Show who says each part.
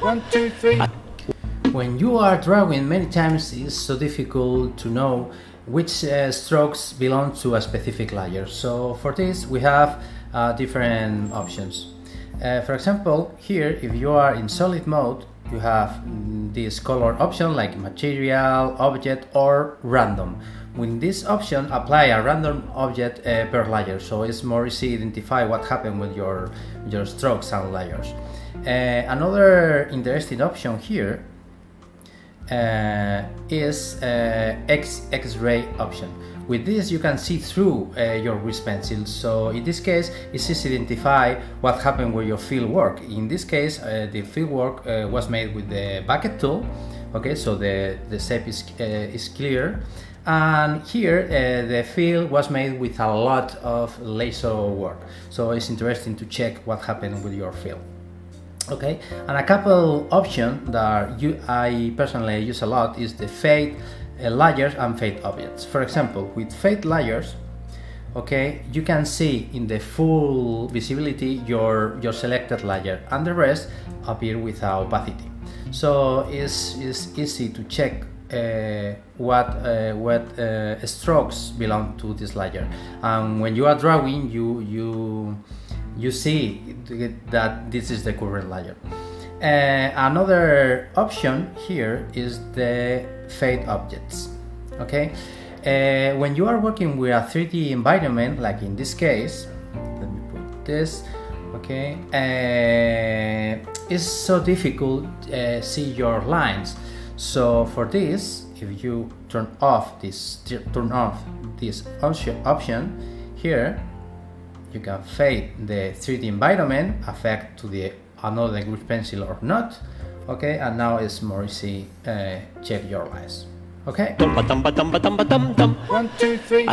Speaker 1: One, two, three.
Speaker 2: When you are drawing, many times it's so difficult to know which uh, strokes belong to a specific layer. So for this, we have uh, different options. Uh, for example, here, if you are in solid mode, you have mm, this color option like material, object, or random. With this option, apply a random object uh, per layer, so it's more easy to identify what happened with your, your strokes and layers. Uh, another interesting option here uh, is uh, X X-ray option. With this, you can see through uh, your grease pencil. So in this case, it's easy to identify what happened with your field work. In this case, uh, the field work was made with the bucket tool. Okay, so the the shape is is clear. And here, the field was made with a lot of laser work. So it's interesting to check what happened with your field. Okay and a couple option that you I personally use a lot is the fade uh, layers and fade objects. For example with fade layers okay you can see in the full visibility your your selected layer and the rest appear without opacity. So it's, it's easy to check uh, what uh, what uh, strokes belong to this layer and when you are drawing you you you see that this is the current layer. Uh, another option here is the fade objects. Okay, uh, when you are working with a 3D environment, like in this case, let me put this. Okay, uh, it's so difficult see your lines. So for this, if you turn off this turn off this option here, you can fade the 3D environment effect to the another grease pencil or not okay? And now it's more easy uh, check your lines okay?
Speaker 1: One, two, three.